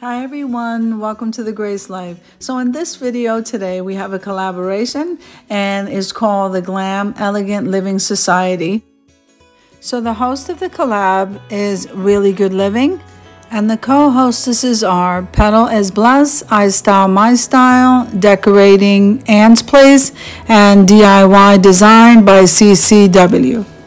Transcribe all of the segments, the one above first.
Hi everyone, welcome to the Grace Life. So in this video today we have a collaboration and it's called the Glam Elegant Living Society. So the host of the collab is Really Good Living and the co-hostesses are Petalisbless, I Style My Style, Decorating Ant's Place, and DIY Design by CCW.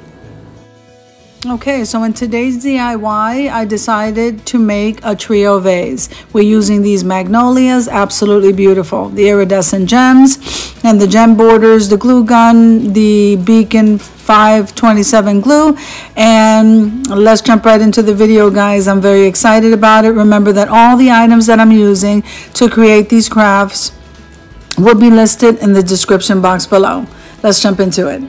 Okay, so in today's DIY, I decided to make a trio vase. We're using these magnolias, absolutely beautiful. The iridescent gems and the gem borders, the glue gun, the beacon 527 glue. And let's jump right into the video, guys. I'm very excited about it. Remember that all the items that I'm using to create these crafts will be listed in the description box below. Let's jump into it.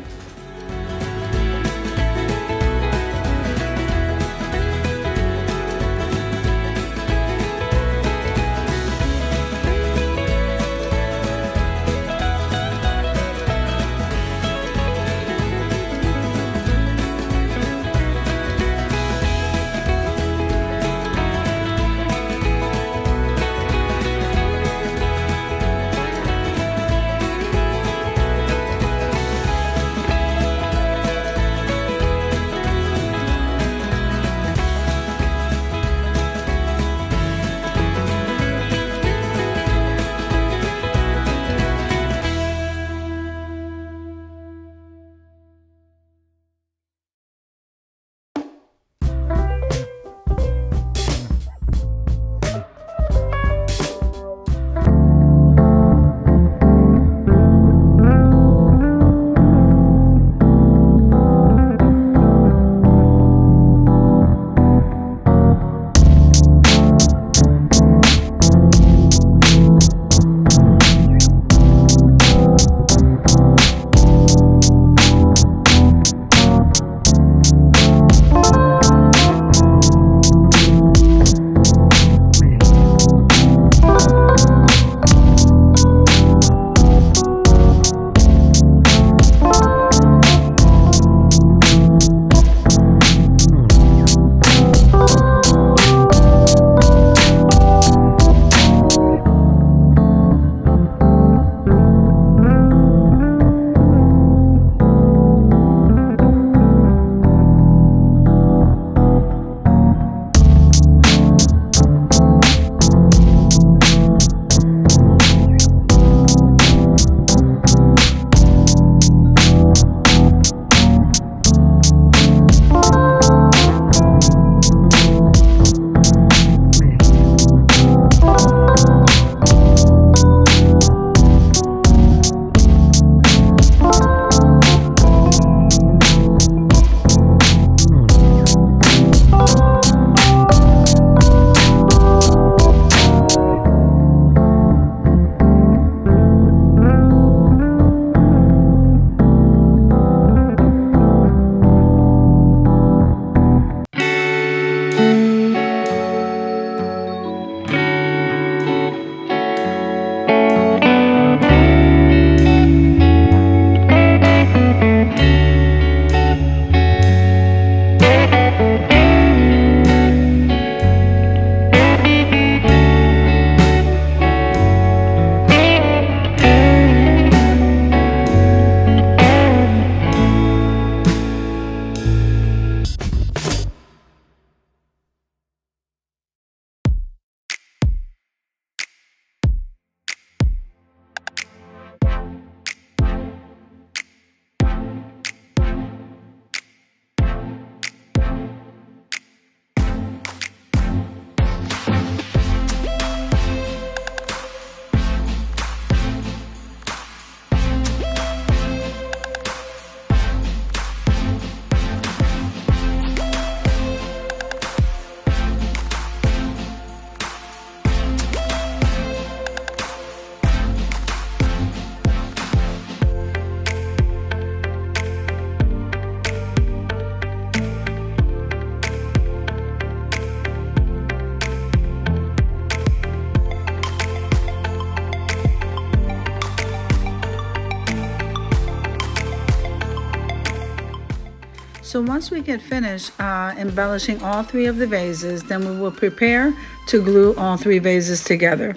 So once we get finished uh, embellishing all three of the vases, then we will prepare to glue all three vases together.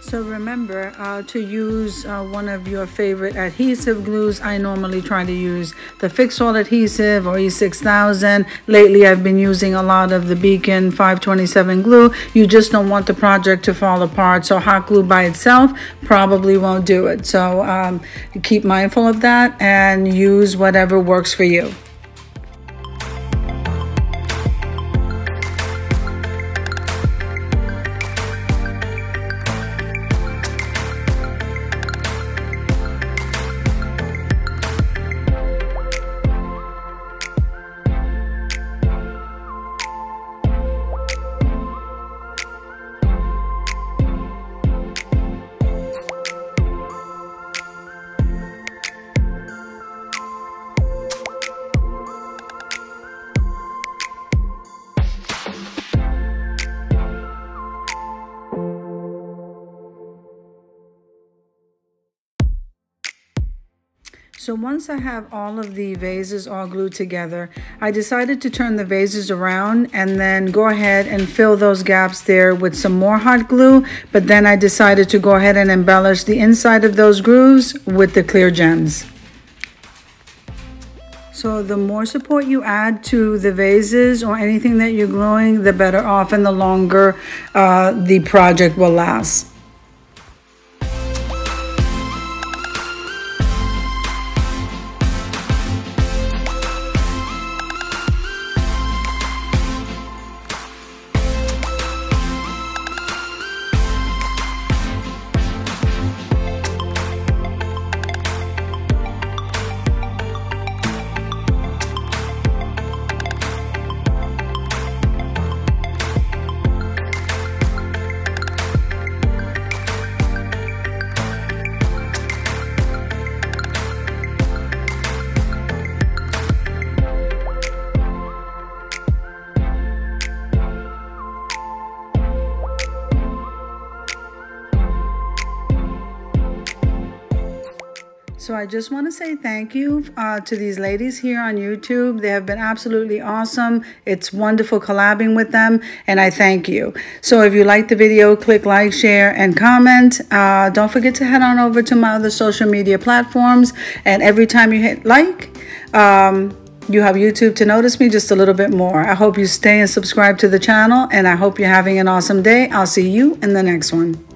So remember uh, to use uh, one of your favorite adhesive glues. I normally try to use the Fix-All adhesive or E6000. Lately I've been using a lot of the Beacon 527 glue. You just don't want the project to fall apart. So hot glue by itself probably won't do it. So um, keep mindful of that and use whatever works for you. So once I have all of the vases all glued together, I decided to turn the vases around and then go ahead and fill those gaps there with some more hot glue. But then I decided to go ahead and embellish the inside of those grooves with the clear gems. So the more support you add to the vases or anything that you're gluing, the better off and the longer uh, the project will last. So I just want to say thank you uh, to these ladies here on YouTube. They have been absolutely awesome. It's wonderful collabing with them, and I thank you. So if you like the video, click like, share, and comment. Uh, don't forget to head on over to my other social media platforms. And every time you hit like, um, you have YouTube to notice me just a little bit more. I hope you stay and subscribe to the channel, and I hope you're having an awesome day. I'll see you in the next one.